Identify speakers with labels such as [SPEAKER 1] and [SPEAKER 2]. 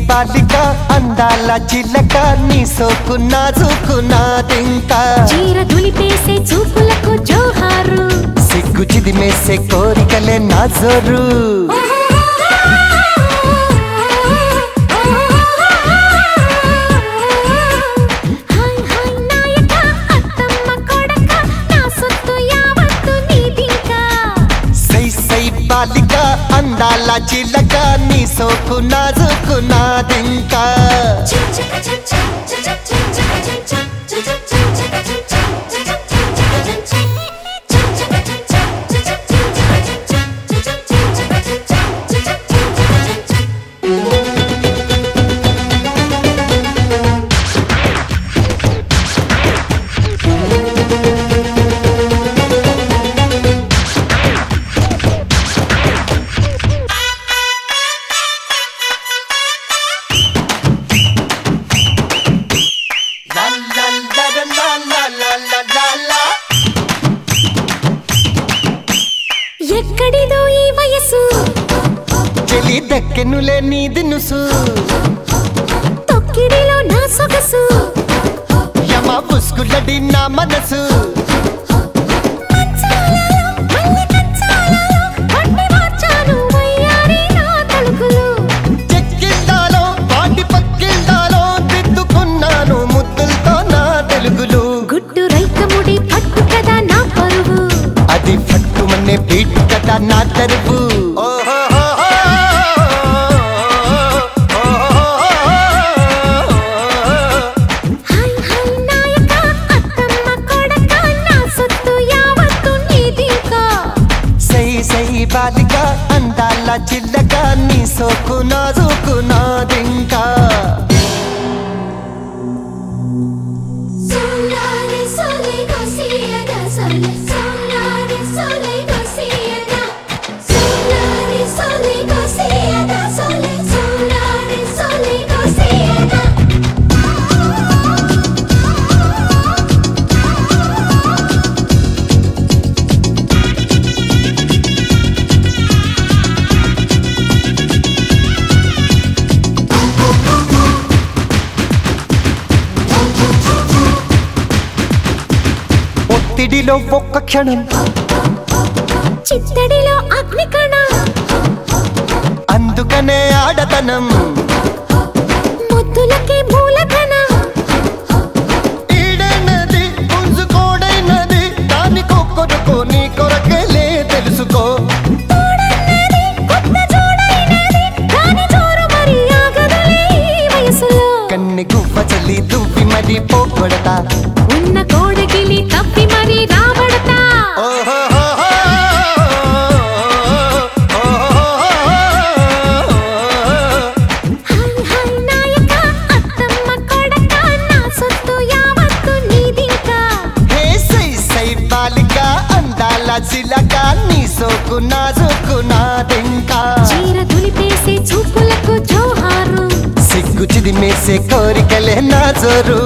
[SPEAKER 1] బాలిక అందాల చిల్లక నీ సోకు నాజుకు నాదింకా
[SPEAKER 2] చీర దులిపేసే చూపులకు జోహారు.
[SPEAKER 1] సిగ్గు చిదిమేసే కోరికలే నా జోరు. బాలిక అందాల చిల్లక నీ సోకు నాజుకు నాదింకా
[SPEAKER 2] ఎక్కడిదో ఈ వయసు
[SPEAKER 1] చెలి దక్కెనులే నీ దినుసు.
[SPEAKER 2] తొక్కిడిలో నా సొగసు.
[SPEAKER 1] యమ పుస్కులడి నా మనసు. సై సై బాలిక అందాల చిల్లక నీ సోకు నాజుకు నాదింకా ఒత్తిడిలో ఒక్క క్షణం.
[SPEAKER 2] చిత్తడిలో అగ్నికణ.
[SPEAKER 1] అందుకనే ఆడతనం.
[SPEAKER 2] ముద్దులకి మూలధన.
[SPEAKER 1] నీ సోకు నాజుకు నాదింకా
[SPEAKER 2] చీర దులిపేసే చూపులకు జోహారు.
[SPEAKER 1] సిగ్గు చిదిమేసే కోరికలే నా జోరు.